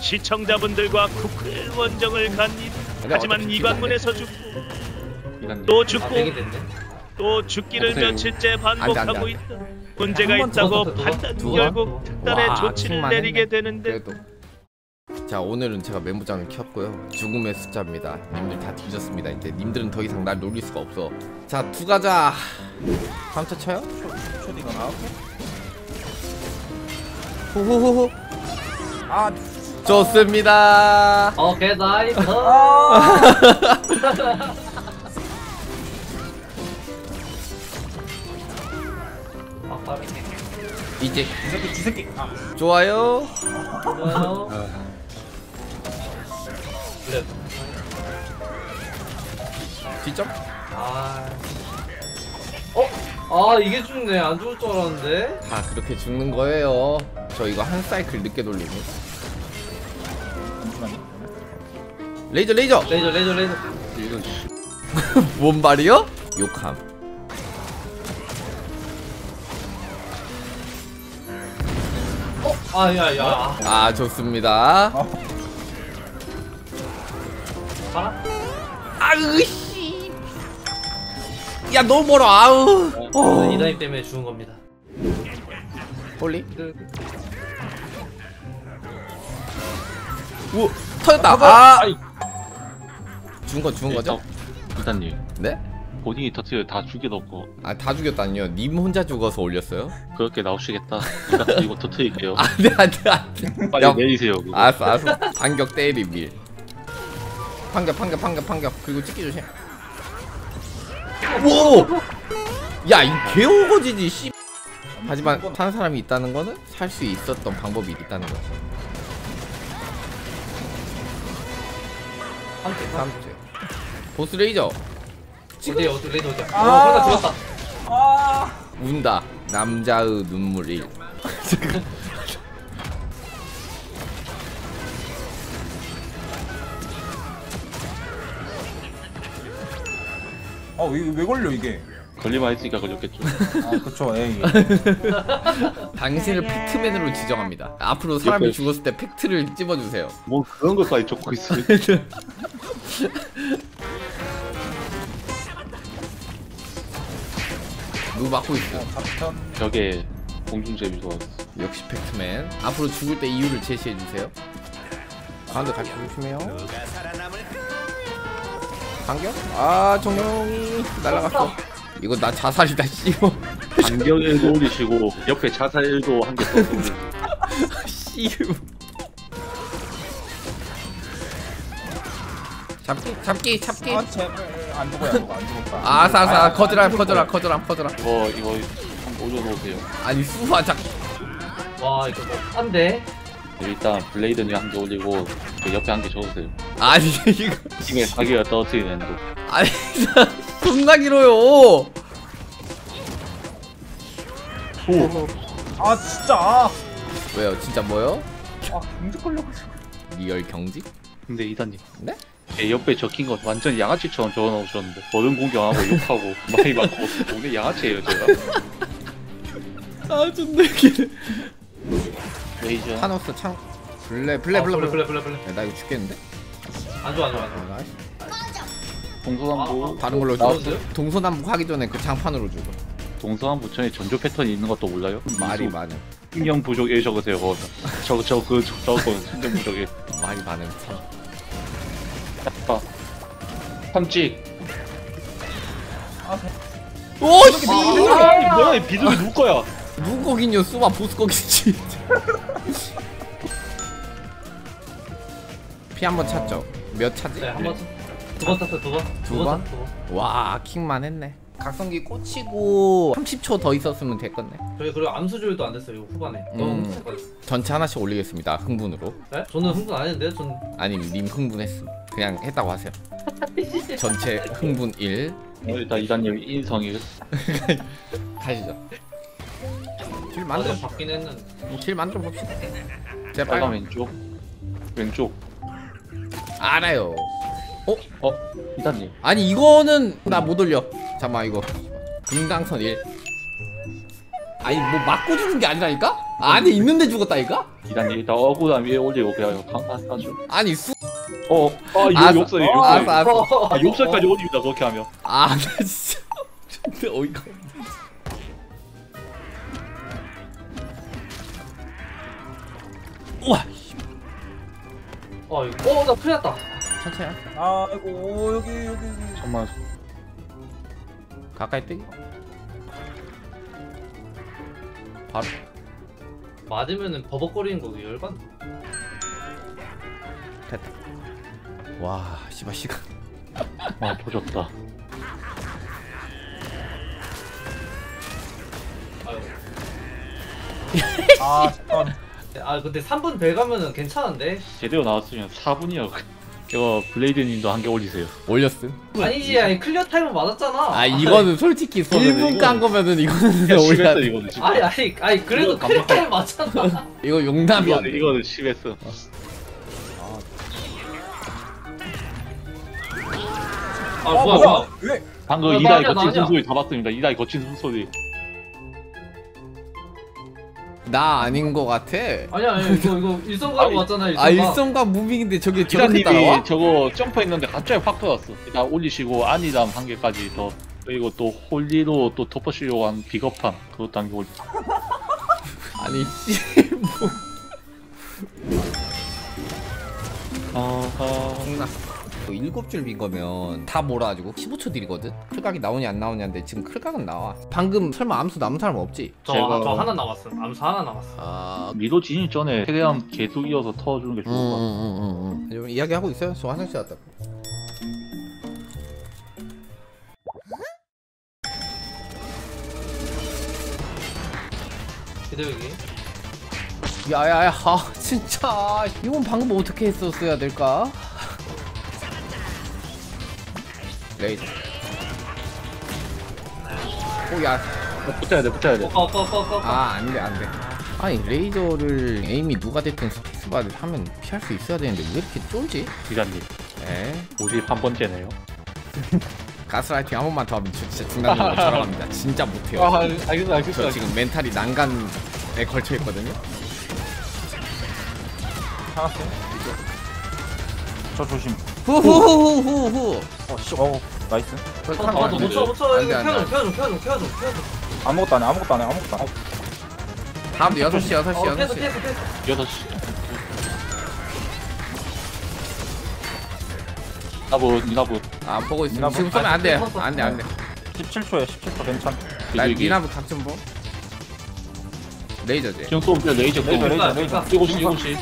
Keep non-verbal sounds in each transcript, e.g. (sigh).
시청자분들과 쿠크의 원정을 갑니다. 하지만 어차피 이 관문에서 죽고 또 아, 죽고. 또 죽기를. 며칠째 반복하고 돼. 있다. 문제가 있다고 판단? 결국 특단의 와, 조치를 내리게. 되는데 자 오늘은 제가 메모장을 켰고요 죽음의 숫자입니다 님들 다 뒤졌습니다 이제 님들은 더 이상 날 놀릴 수가 없어 자 투가자 3차 쳐요? 초디가 나오고 호호호호 아 좋습니다 오케이 나이스. 아, 빠르네. (laughs) 이제 이 새끼 이 새끼 아 좋아요 좋아요. 그래. 뒷점 아. 어? 아 이게 죽네. 안 죽을 줄 알았는데. 다 그렇게 죽는 거예요 저 이거 한 사이클 늦게 돌리고 레이저 레이저 레이저 레이저 레이저. 이건 씨. (laughs) 뭔 말이요? 욕함 어? 아야야. 아 좋습니다 봐라. 아으 씨. 야 너무 멀어 아우 저는 이다임 때문에 죽은 겁니다. 홀리 그, 우 터졌다 아 아이. 죽은 거 죽은 거죠? 이사님 네? 본인이 터트려 다 죽여놓고 아 다 죽였다니요 님 혼자 죽어서 올렸어요? 그렇게 나오시겠다. 이거 이거 터트릴게요. 안돼 안돼 안돼 빨리 야. 내리세요. 그거. 알았어 알았어 반격 때리 밀 반격 반격 반격 반격 그리고 찍기 조심 오 야 이 개오거지지 씨 하지만 사는 사람이 있다는 거는 살 수 있었던 방법이 있다는 거지 다음 주제 보스 레이저 어디 어디 레이저 어디야? 아. 어 그러다 죽었다. 아 운다 남자의 눈물 1 어, 왜, 왜 걸려 이게? 걸리만 했으니까 걸렸겠죠. 아, 그쵸, 에이. (laughs) 당신을 팩트맨으로 지정합니다 앞으로 사람이 옆에- 죽었을 때 팩트를 찝어주세요 뭐 그런 것까지 적고 (laughs) 있어요. 누구 맡고 있어 작전. 벽에 공중제비 좋았어. 역시 팩트맨 앞으로 죽을 때 이유를 제시해주세요 가운데 같이 조심해요 반격? 아 정영이 날라갔어 이거 나 자살이다 씨발. 반경 1도 올리시고 옆에 자살 1도 한개 써주고 씨발 잡기 잡기 잡기. 아, 제발. 안 죽어요, 안 죽었다. 아사사. 커드라 거예요. 커드라 커드라. 이거 이거 한번 올려놓으세요. 아니 수바 작와 이거 뭐한대 일단 블레이드는 한 개 올리고 그 옆에 한 개 줘주세요. 아니 이거. 팀에 사기가 떨어뜨리는 도 아니 나 존나 길어요 아, 진짜. 아, 왜요 진짜 뭐요? 아 경직 걸려가지고. 리얼 경직? 근데 이사님 네? 제 옆에 적힌 거 완전 양아치처럼 적어놓으셨는데 버른 공격하고 욕하고 (laughs) 많이 맞고 오늘 양아치예요 제가 아 존나 길어 레이저 타노스 창 블레 블레 블레 블레 블레 블레 블레. 야, 나 이거 죽겠는데? 안 좋아 안 좋아 안 좋아. 아, nice. 동서남북 다른 걸로 나왔어요? 주 동서남북 하기 전에 그 장판으로 주고 동서남북전에 전조 패턴이 있는 것도 몰라요? 말이 많음 신경 부족 예 적으세요 저거 저거 그 저거 신경 부족에 말이 많음 참아 삼찍 오! 씨! 아 뭐야 이 비둘기 누구 거야 누구 거긴요 수바 보스 거긴지 (laughs) 피 한번 찼죠? 몇 차지? 네, 한번 두번 탔어 두 번. 두 번. 와 킹만 했네. 각성기 꽂히고 30초 더 있었으면 됐겠네. 저희 그리고 암수 조율도 안 됐어요 이거 후반에. 너무 음. 전체 하나씩 올리겠습니다 흥분으로. 네? 저는 흥분 안 했는데 전 아니 님 흥분했음. 그냥 했다고 하세요. (laughs) 전체 흥분 1 일단 이사님 인성이 (laughs) 가시죠. 길 만들어 받긴 했는데. 길 만들어 봅시다. 빨간 왼쪽. 왼쪽. 알아요 어? 어 이사님 아니 이거는 나 못 올려 잠깐만 이거 금강선 1 아니 뭐 맞고 주는 게 아니라니까? 아니 있는데 죽었다니까? 일단 일단 억울함 위에 올리고 그냥 강타하죠. 아니 수 어, 아 알았어. 이거 욕설이 어, 욕설. 알았어, 알았어. 아 욕설까지 올립니다 그렇게 하면. 아, 나 진짜 (laughs) 근데 어이가. 우와, 어 이거 어 나 큰일 났다 천천히 해. 아이고 여기 여기 여기. 정말 가까이 뜨기. 바로. 맞으면은 버벅거리는 거 열받네 됐다. 와, 씨발 시간. 아. 아유 아 잠깐. 아 근데 3분 배 가면은 괜찮은데 제대로 나왔으면 4분이요. 이거 블레이드님도 한 개 올리세요. 올렸음. 아니지 아니 clear time은 맞았잖아 아, 이거는 솔직히 1분 깐 거면은 이거는 올려야 돼. 이거는 지금. 아니 아니 아니 그래도 이거 clear time 맞잖아 (laughs) 이거 용납이 안 이거는 돼. 이거는 심했어. 아 아 뭐야 뭐야 왜? 방금 어, 이다이 거친. 숨소리 다 봤습니다. 이다이 거친 숨소리. 나 아닌 거 같아. 아니 아니 이거 이거 일성가로 왔잖아 일성 아 일성가 무빙인데 저게 저렇게 따라와? 저거 점프했는데 갑자기 확 터졌어. 다 올리시고 아니담 한 개까지 더 그리고 또 홀리로 또 덮어시려고 한 비겁함 그것도 한개 올리. (laughs) 아니 씨 뭐. 어허. 일곱 줄빈 거면 다 몰아가지고 15초 딜이거든? 클각이 나오냐 안 나오냐인데 지금 클각은 나와. 방금 설마 암수 남은 사람 없지? 저, 제가... 아, 저 하나 나왔어 암수 하나 나왔어 아... 미도 진입 전에 최대한 계속 이어서 터주는 게 좋을 것 같아. 음, 음, 음, 음. 이야기하고 있어요? 저 화장실 갔다 기대기. 야야야. 아, 진짜. 이건 방금 어떻게 했었어야 될까? 레이저 오야 붙여야 돼, 붙여야 돼. 오빠 오빠 오빠 오빠 아 안돼 안돼 아니 레이저를 aim이 누가 됐든 스페이스바를 하면 피할 수 있어야 되는데 왜 이렇게 쫄지? 기자님, 에 51 번째네요. (laughs) 가스라이팅 한 번만 더 하면 저 진짜 중간중간 (laughs) 돌아갑니다 진짜 못해요 아, 알겠어, 알겠어. 저 지금 멘탈이 난간에 걸쳐 있거든요 살았어. 저 조심. 후후후후후 어 씨 어 나이스. 아너 못쳐 못 쳐 안 돼, 이거 안 돼, 안 펴줘 펴줘 펴줘 펴줘 펴줘 아무것도 안 해 아무것도 안 해 아무것도 안 해. 다음도 6시 6시 어 펴줘 6시 펴줘 펴줘 6시. 나보, 니나보. 아 보고 있어 미나부. 지금 쏘면 안돼 아, 안돼 안 돼 17초에 17초 괜찮. 나. 미나부 각좀 보 레이저지 지금 쏘면 돼, 레이저 쏘. 레이저 레이저 아, 레이저. 아, 7시, 7시.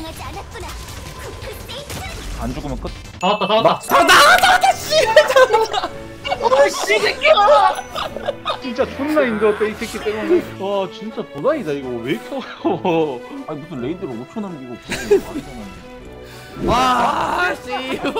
안 죽으면 끝. 잡았다 잡았다 진짜 존나 힘들었다, 이 새끼 때문에. 와, 진짜 도다이다, 이거. 왜 이렇게 어려워. 아니 무슨 raid로 5초 남기고 말이 되는데. 와 씨발